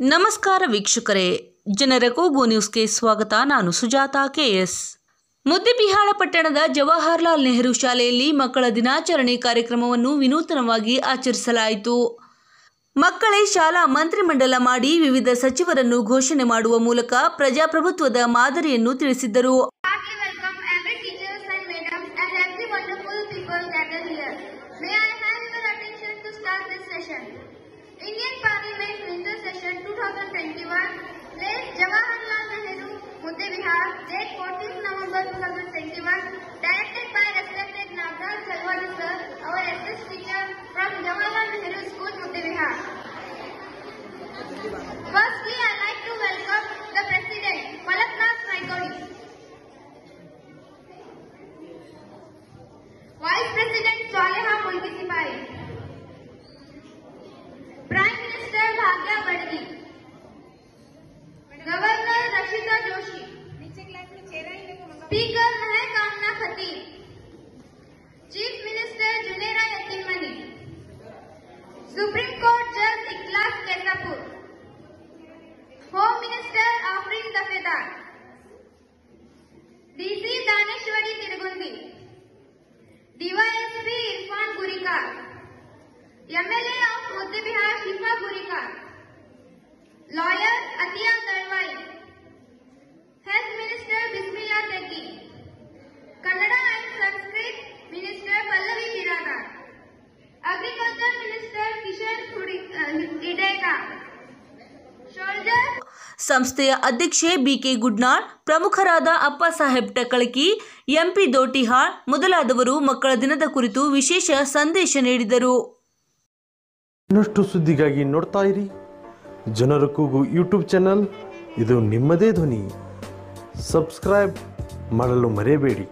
ನಮಸ್ಕಾರ ವೀಕ್ಷಕರೇ, ಜನರ ಕೂಗು ನ್ಯೂಸ್ಗೆ ಸ್ವಾಗತ ನಾನು ಸುಜಾತ ಕೆಎಸ್ ಮುದ್ದೆಬಿಹಾಳ ಪಟ್ಟಣದ ಜವಾಹರ್ಲಾಲ್ ನೆಹರು ಶಾಲೆಯಲ್ಲಿ ಮಕ್ಕಳ ದಿನಾಚರಣೆ ಕಾರ್ಯಕ್ರಮವನ್ನು ವಿನೂತನವಾಗಿ ಆಚರಿಸಲಾಯಿತು ಮಕ್ಕಳೇ ಶಾಲಾ ಮಂತ್ರಿಮಂಡಲ ಮಾಡಿ ವಿವಿಧ ಸಚಿವರನ್ನು ಘೋಷಣೆ ಮಾಡುವ ಮೂಲಕ ಪ್ರಜಾಪ್ರಭುತ್ವದ ಮಾದರಿಯನ್ನು ತಿಳಿಸಿದ್ದರು. May I have your attention to start this session. Speaker Mahakamana Khatib chief minister Junera Yatimani supreme court जज Iklas Kesapur. Home minister Afreen Dafedar DC Daneshwari Tirgundi DYSP Irfan Gurika MLA of Madhya Bihar Shifa Gurika lawyer Atiya दर्द ಸಂಸ್ಥೆಯ ಅಧ್ಯಕ್ಷೆ BK Gudnal, ಪ್ರಮುಖರಾದ ಅಪ್ಪ Saheb Takalaki, MP Dotihal ಮೊದಲಾದವರು ಮಕ್ಕಳ ದಿನದ ಕುರಿತು ವಿಶೇಷ ಸಂದೇಶ ನೀಡಿದರು. ಇನ್ನಷ್ಟು ಸುದ್ದಿಗಾಗಿ ನೋಡ್ತಾ ಇರಿ. ಜನರ ಕೂಗು ಯೂಟ್ಯೂಬ್ ಚಾನಲ್. ಇದು ನಿಮ್ಮದೇ ಧ್ವನಿ. ಸಬ್ಸ್ಕ್ರೈಬ್ ಮಾಡಲು ಮರೆಯಬೇಡಿ.